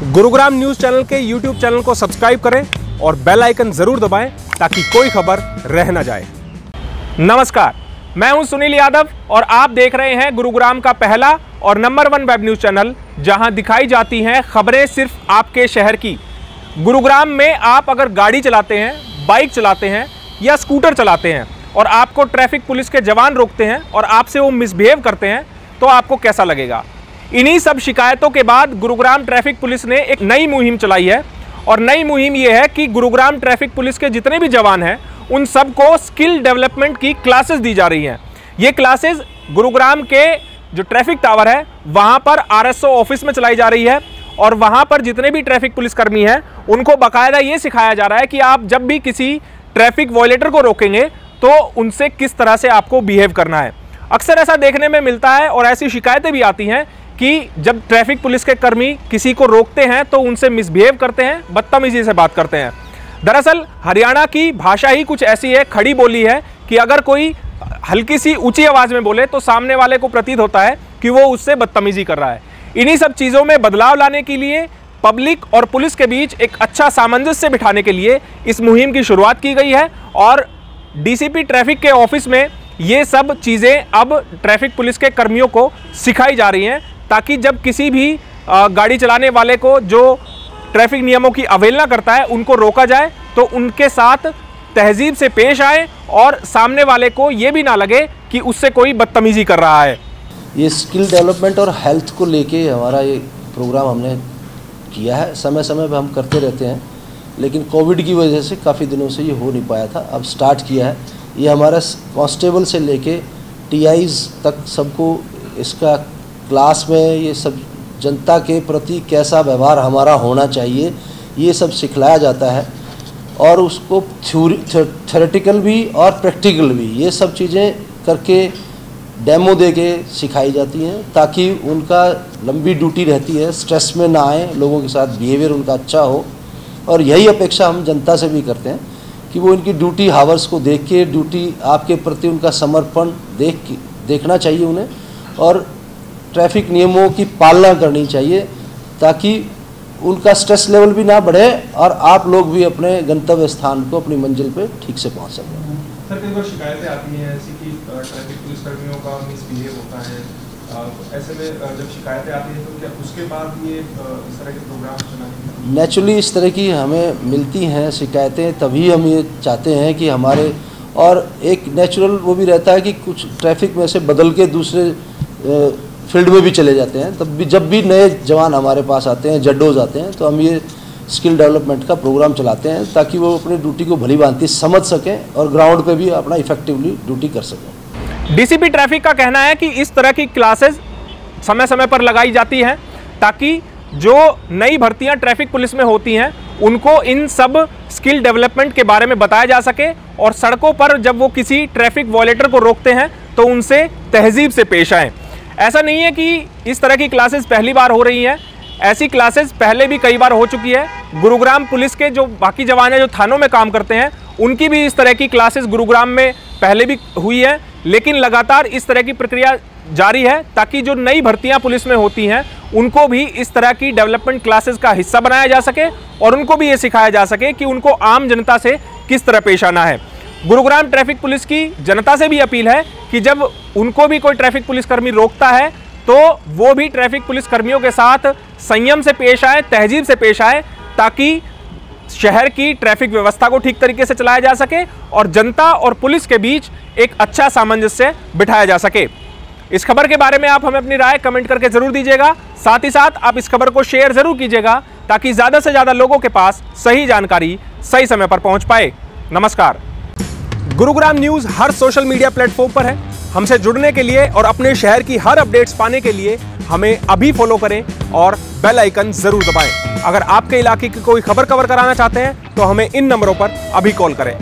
Gurugram news channel के YouTube channel को subscribe करें और बेल आइकन ज़रूर दबाएँ ताकि कोई खबर रह ना जाए। नमस्कार, मैं हूँ सुनील यादव और आप देख रहे हैं गुरुग्राम का पहला और number one web news channel, जहाँ दिखाई जाती हैं खबरें सिर्फ़ आपके शहर की। गुरुग्राम में आप अगर गाड़ी चलाते हैं, बाइक चलाते हैं या स्कूटर चलाते हैं और आपको ट्रैफ़िक पुलिस के जवान रोकते हैं और आपसे वो मिसबिहेव करते हैं तो आपको कैसा लगेगा? इन्हीं सब शिकायतों के बाद गुरुग्राम ट्रैफ़िक पुलिस ने एक नई मुहिम चलाई है। और नई मुहिम ये है कि गुरुग्राम ट्रैफ़िक पुलिस के जितने भी जवान हैं, उन सबको स्किल डेवलपमेंट की क्लासेस दी जा रही हैं। ये क्लासेस गुरुग्राम के जो ट्रैफ़िक टावर है, वहाँ पर आरएसओ ऑफ़िस में चलाई जा रही है। और वहाँ पर जितने भी ट्रैफ़िक पुलिसकर्मी हैं, उनको बाकायदा ये सिखाया जा रहा है कि आप जब भी किसी ट्रैफ़िक वॉयलेटर को रोकेंगे तो उनसे किस तरह से आपको बिहेव करना है। अक्सर ऐसा देखने में मिलता है और ऐसी शिकायतें भी आती हैं कि जब ट्रैफ़िक पुलिस के कर्मी किसी को रोकते हैं तो उनसे मिसबिहेव करते हैं, बदतमीजी से बात करते हैं। दरअसल, हरियाणा की भाषा ही कुछ ऐसी है, खड़ी बोली है, कि अगर कोई हल्की सी ऊँची आवाज़ में बोले तो सामने वाले को प्रतीत होता है कि वो उससे बदतमीजी कर रहा है। इन्हीं सब चीज़ों में बदलाव लाने के लिए, पब्लिक और पुलिस के बीच एक अच्छा सामंजस्य बिठाने के लिए इस मुहिम की शुरुआत की गई है, और डीसीपी ट्रैफ़िक के ऑफ़िस में ये सब चीज़ें अब ट्रैफ़िक पुलिस के कर्मियों को सिखाई जा रही हैं ताकि जब किसी भी गाड़ी चलाने वाले को जो ट्रैफ़िक नियमों की अवहेलना करता है, उनको रोका जाए तो उनके साथ तहजीब से पेश आए और सामने वाले को ये भी ना लगे कि उससे कोई बदतमीजी कर रहा है। ये स्किल डेवलपमेंट और हेल्थ को लेके हमारा ये प्रोग्राम हमने किया है। समय समय पर हम करते रहते हैं, लेकिन कोविड की वजह से काफ़ी दिनों से ये हो नहीं पाया था। अब स्टार्ट किया है। ये हमारा कांस्टेबल से लेके टीआईज तक सबको इसका क्लास में ये सब जनता के प्रति कैसा व्यवहार हमारा होना चाहिए, ये सब सिखलाया जाता है। और उसको थ्योरी थेरेटिकल भी और प्रैक्टिकल भी, ये सब चीज़ें करके डेमो दे के सिखाई जाती हैं, ताकि उनका लंबी ड्यूटी रहती है स्ट्रेस में ना आए, लोगों के साथ बिहेवियर उनका अच्छा हो। और यही अपेक्षा हम जनता से भी करते हैं कि वो इनकी ड्यूटी हावर्स को देख के ड्यूटी आपके प्रति उनका समर्पण देख के, देखना चाहिए उन्हें। और ट्रैफ़िक नियमों की पालना करनी चाहिए ताकि उनका स्ट्रेस लेवल भी ना बढ़े और आप लोग भी अपने गंतव्य स्थान को अपनी मंजिल पे ठीक से पहुँच सकें। सर कई बार शिकायतें आती हैं ऐसी कि ट्रैफ़िक पुलिस कर्मियों का मिसबिहेव होता है। ऐसे में जब शिकायतें आती हैं तो क्या उसके बाद ये इस तरह के प्रोग्राम नेचुरली इस तरह की हमें मिलती हैं शिकायतें तभी हम ये चाहते हैं कि हमारे और एक नेचुरल वो भी रहता है कि कुछ ट्रैफ़िक में से बदल के दूसरे फ़ील्ड में भी चले जाते हैं। तब भी, जब भी नए जवान हमारे पास आते हैं, जड्डोज आते हैं तो हम ये स्किल डेवलपमेंट का प्रोग्राम चलाते हैं ताकि वो अपनी ड्यूटी को भली भांति समझ सकें और ग्राउंड पे भी अपना इफेक्टिवली ड्यूटी कर सकें। डीसीपी ट्रैफ़िक का कहना है कि इस तरह की क्लासेस समय समय पर लगाई जाती हैं ताकि जो नई भर्तियाँ ट्रैफ़िक पुलिस में होती हैं, उनको इन सब स्किल डेवलपमेंट के बारे में बताया जा सके और सड़कों पर जब वो किसी ट्रैफ़िक वॉलेटर को रोकते हैं तो उनसे तहजीब से पेश आएँ। ऐसा नहीं है कि इस तरह की क्लासेस पहली बार हो रही हैं। ऐसी क्लासेस पहले भी कई बार हो चुकी है। गुरुग्राम पुलिस के जो बाकी जवान हैं, जो थानों में काम करते हैं, उनकी भी इस तरह की क्लासेस गुरुग्राम में पहले भी हुई है, लेकिन लगातार इस तरह की प्रक्रिया जारी है ताकि जो नई भर्तियाँ पुलिस में होती हैं, उनको भी इस तरह की डेवलपमेंट क्लासेस का हिस्सा बनाया जा सके और उनको भी ये सिखाया जा सके कि उनको आम जनता से किस तरह पेश आना है। गुरुग्राम ट्रैफ़िक पुलिस की जनता से भी अपील है कि जब उनको भी कोई ट्रैफ़िक पुलिसकर्मी रोकता है तो वो भी ट्रैफ़िक पुलिस कर्मियों के साथ संयम से पेश आए, तहजीब से पेश आए, ताकि शहर की ट्रैफ़िक व्यवस्था को ठीक तरीके से चलाया जा सके और जनता और पुलिस के बीच एक अच्छा सामंजस्य बिठाया जा सके। इस खबर के बारे में आप हमें अपनी राय कमेंट करके ज़रूर दीजिएगा। साथ ही साथ आप इस खबर को शेयर ज़रूर कीजिएगा, ताकि ज़्यादा से ज़्यादा लोगों के पास सही जानकारी सही समय पर पहुँच पाए। नमस्कार। गुरुग्राम न्यूज़ हर सोशल मीडिया प्लेटफॉर्म पर है। हमसे जुड़ने के लिए और अपने शहर की हर अपडेट्स पाने के लिए हमें अभी फॉलो करें और बेल आइकन ज़रूर दबाएँ। अगर आपके इलाके की कोई खबर कवर कराना चाहते हैं तो हमें इन नंबरों पर अभी कॉल करें।